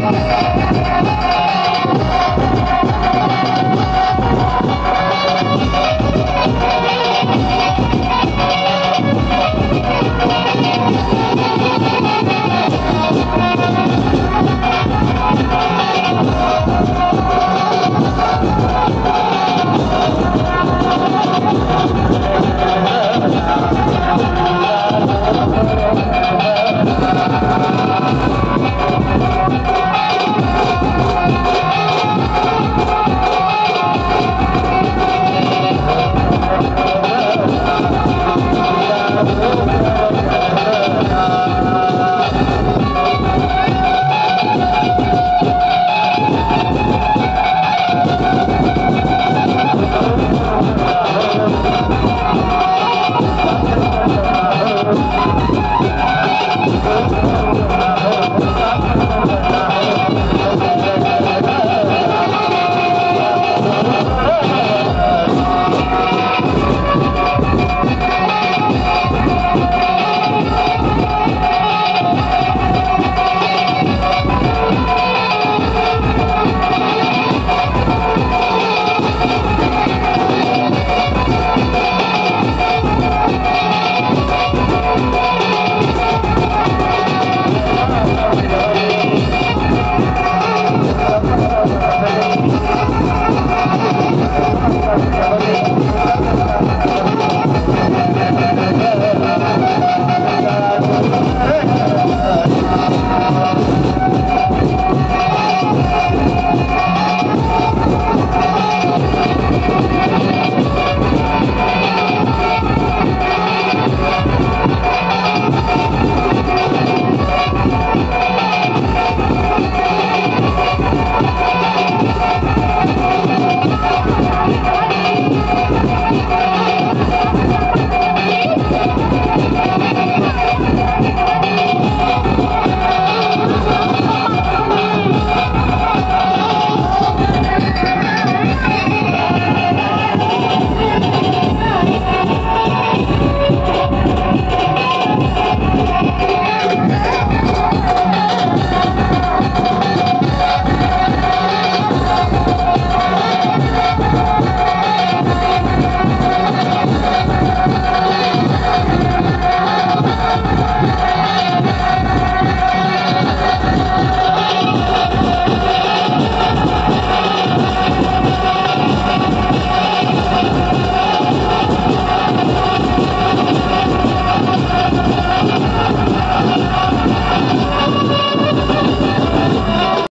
Música